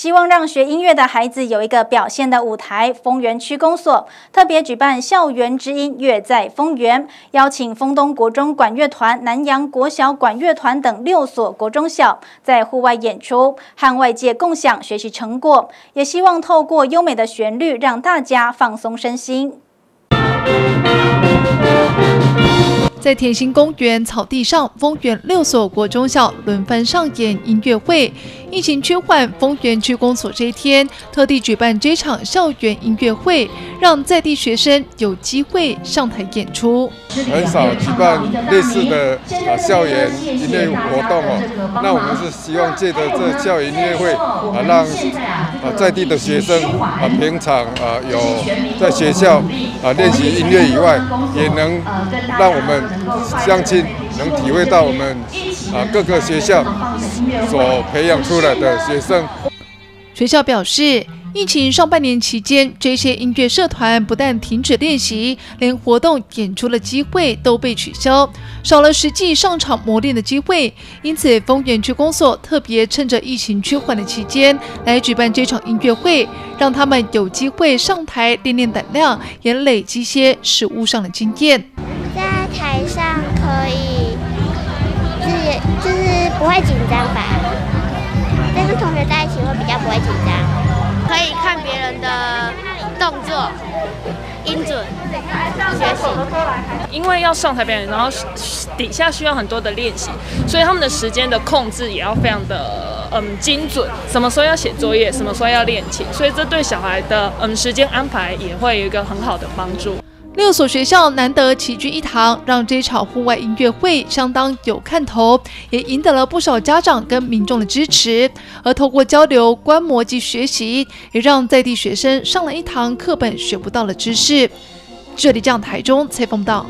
希望让学音乐的孩子有一个表现的舞台。丰原区公所特别举办校园之音乐在丰原，邀请丰东国中管乐团、南洋国小管乐团等六所国中小在户外演出，和外界共享学习成果。也希望透过优美的旋律，让大家放松身心。在田心公园草地上，丰原六所国中小轮番上演音乐会。疫情趋缓，丰原区公所这一天特地举办这场校园音乐会，让在地学生有机会上台演出。很少举办类似的啊校园音乐活动哦，那我们是希望借着这校园音乐会啊，让啊在地的学生啊平常啊有在学校啊练习音乐以外，也能让我们乡亲能体会到我们啊各个学校所培养出来。的学生，学校表示，疫情上半年期间，这些音乐社团不但停止练习，连活动演出的机会都被取消，少了实际上场磨练的机会。因此，丰原区公所特别趁着疫情趋缓的期间，来举办这场音乐会，让他们有机会上台练练胆量，也累积些实务上的经验。不会紧张吧。但是同学在一起会比较不会紧张，可以看别人的动作、音准学习。因为要上台表演，然后底下需要很多的练习，所以他们的时间的控制也要非常的嗯精准。什么时候要写作业，什么时候要练琴，所以这对小孩的嗯时间安排也会有一个很好的帮助。六所学校难得齐聚一堂，让这场户外音乐会相当有看头，也赢得了不少家长跟民众的支持。而透过交流、观摩及学习，也让在地学生上了一堂课本学不到的知识。这里，将台中采访到。